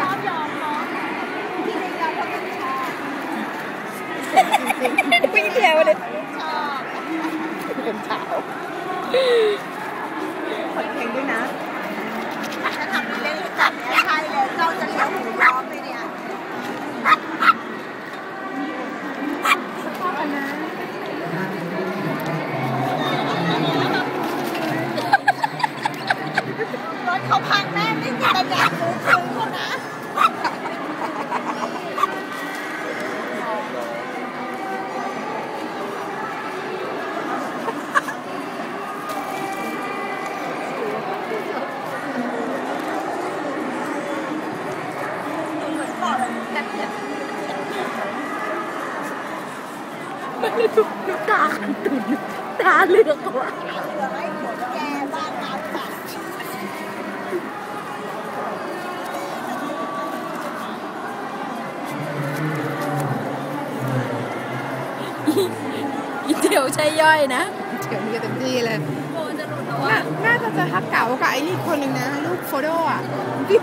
ชอบยอมเนาะที่ไม่ยอมเพราะเป็นชอบวิ่งเที่ยวเลยชอบเป็นเช้าขอเพลงด้วยนะ ถ้าทำเล่นๆจับเนี่ยใช่เลยเราจะเลี้ยวหูล้อมไปเนี่ย รถ เขาพังแม่ไม่มีแต่แดดซื้อซื้อคนนะหมือนต่อเลยกันเนี่ยตาขันตุนตาเลือกว่ะ อีเดียวใช่ย่อยนะเดี๋ยวมีกันเต็มที่เลยโบจะหลุดแล้วน่าอะน่าจะทักเก๋ากับไอ้นี่คนหนึ่งนะลูกโฟโดอะพี่